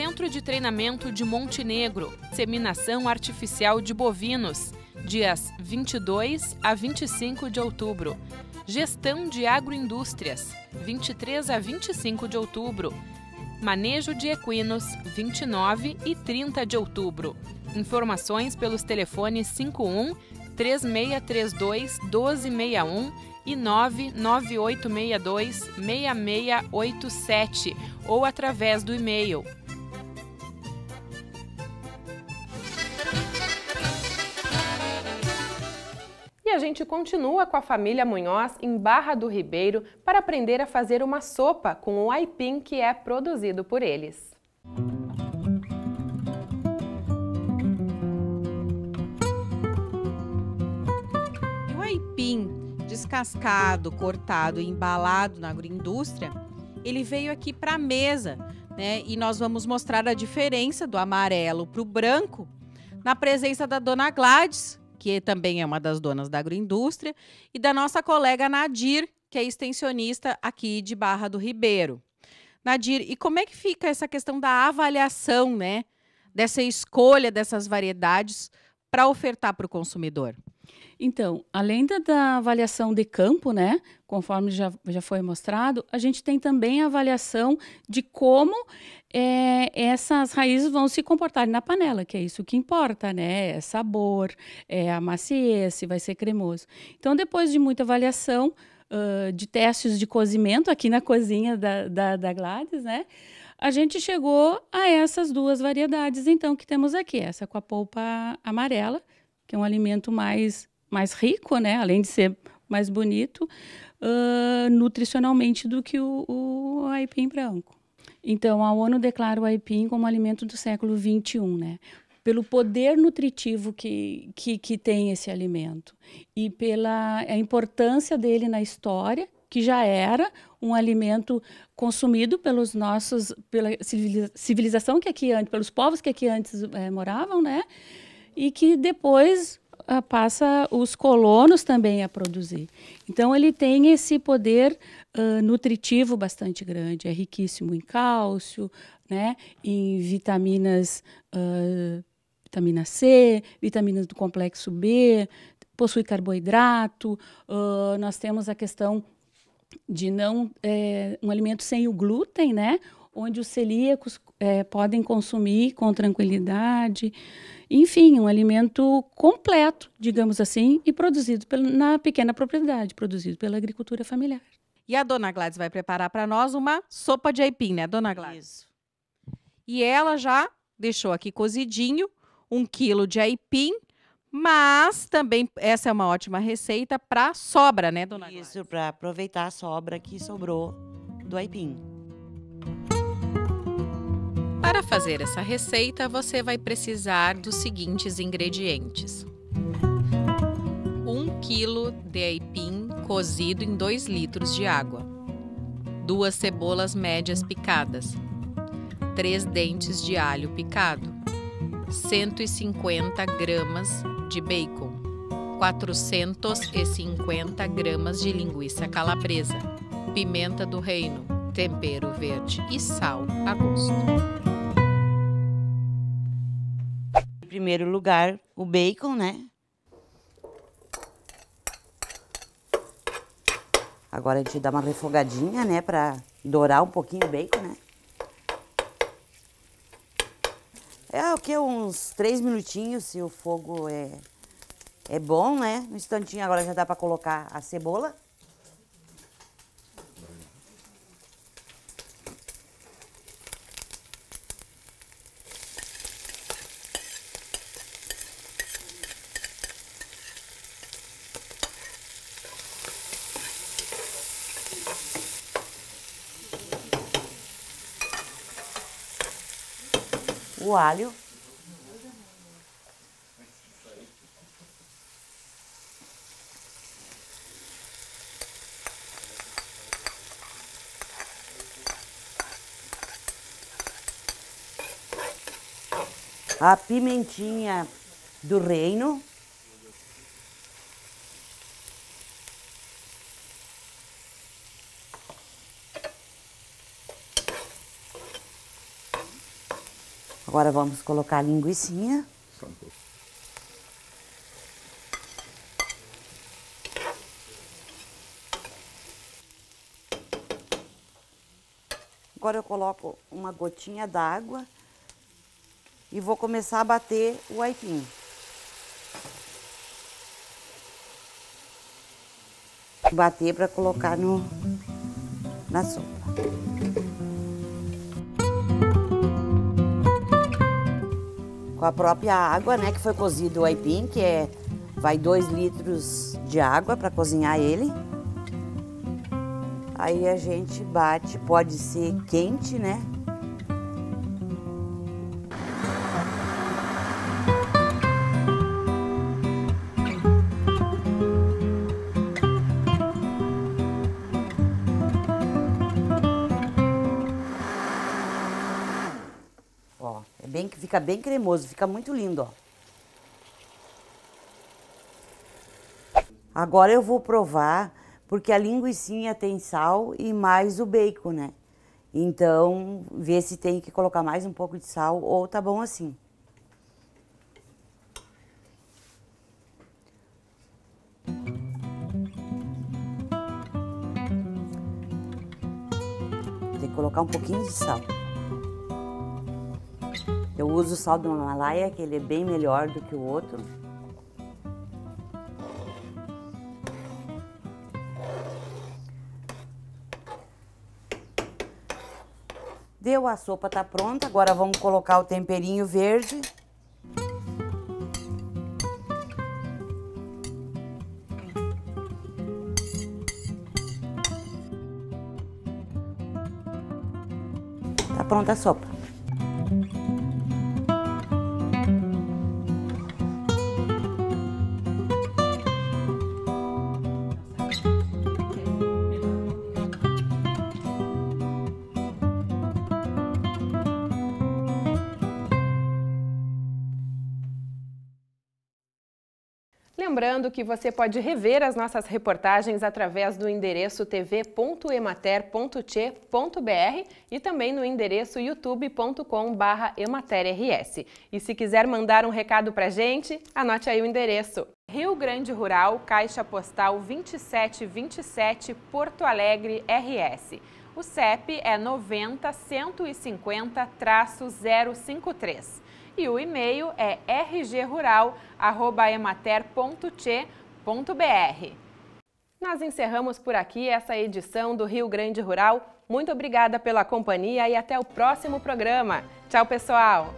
Centro de Treinamento de Montenegro, Seminação Artificial de Bovinos, dias 22 a 25 de outubro. Gestão de Agroindústrias, 23 a 25 de outubro. Manejo de Equinos, 29 e 30 de outubro. Informações pelos telefones 51 3632 1261 e 99862 6687 ou através do e-mail E a gente continua com a família Munhoz em Barra do Ribeiro para aprender a fazer uma sopa com o aipim que é produzido por eles. O aipim descascado, cortado e embalado na agroindústria, ele veio aqui para a mesa, né? E nós vamos mostrar a diferença do amarelo para o branco na presença da dona Gladys, que também é uma das donas da agroindústria, e da nossa colega Nadir, que é extensionista aqui de Barra do Ribeiro. Nadir, e como é que fica essa questão da avaliação, né, dessa escolha dessas variedades para ofertar para o consumidor? Então, além da, da, avaliação de campo, né, conforme já, já foi mostrado, a gente tem também a avaliação de como é, essas raízes vão se comportar na panela, que é isso que importa, né? É sabor, é a maciez, se vai ser cremoso. Então, depois de muita avaliação, uh, de testes de cozimento aqui na cozinha da, da, da Gladys, né? A gente chegou a essas duas variedades, então, que temos aqui. Essa com a polpa amarela, que é um alimento mais, mais rico, né? Além de ser mais bonito, uh, nutricionalmente do que o, o aipim branco. Então, a ONU declara o aipim como alimento do século XXI, né? Pelo poder nutritivo que, que, que tem esse alimento e pela a importância dele na história, que já era um alimento consumido pelos nossos, pela civilização que aqui antes, pelos povos que aqui antes é, moravam, né? E que depois uh, passa os colonos também a produzir. Então ele tem esse poder uh, nutritivo bastante grande, é riquíssimo em cálcio, né, em vitaminas, uh, vitamina C, vitaminas do complexo B, possui carboidrato, nós temos a questão de não é, um alimento sem o glúten, né? Onde os celíacos é, podem consumir com tranquilidade. Enfim, um alimento completo, digamos assim, e produzido na pequena propriedade, produzido pela agricultura familiar. E a dona Gladys vai preparar para nós uma sopa de aipim, né, dona Gladys? Isso. E ela já deixou aqui cozidinho um quilo de aipim, mas também essa é uma ótima receita para sobra, né, dona Gladys? Isso, para aproveitar a sobra que sobrou do aipim. Para fazer essa receita, você vai precisar dos seguintes ingredientes: 1 kg de aipim cozido em 2 litros de água, duas cebolas médias picadas, 3 dentes de alho picado, 150 gramas de bacon, 450 gramas de linguiça calabresa, pimenta do reino, tempero verde e sal a gosto. Primeiro lugar, o bacon, né? Agora a gente dá uma refogadinha, né, pra dourar um pouquinho o bacon, né? É o que? Uns três minutinhos, se o fogo é, é bom, né? Um instantinho agora já dá pra colocar a cebola. O alho. A pimentinha do reino. Agora vamos colocar a linguiçinha. Agora eu coloco uma gotinha d'água e vou começar a bater o aipim. Bater para colocar no, na sopa. Com a própria água, né, que foi cozido o aipim, que é vai dois litros de água para cozinhar ele. Aí a gente bate, pode ser quente, né? Fica bem cremoso, fica muito lindo, ó. Agora eu vou provar, porque a linguiçinha tem sal e mais o bacon, né? Então, ver se tem que colocar mais um pouco de sal ou tá bom assim. Tem que colocar um pouquinho de sal. Uso o sal do Himalaia, que ele é bem melhor do que o outro. Deu, a sopa tá pronta. Agora vamos colocar o temperinho verde. Tá pronta a sopa. Lembrando que você pode rever as nossas reportagens através do endereço tv.emater.che.br e também no endereço youtube.com/ematerrs. E se quiser mandar um recado pra gente, anote aí o endereço. Rio Grande Rural, Caixa Postal 2727, Porto Alegre, RS. O CEP é 90 150-053 e o e-mail é rgrural@emater.che.br. Nós encerramos por aqui essa edição do Rio Grande Rural. Muito obrigada pela companhia e até o próximo programa. Tchau, pessoal!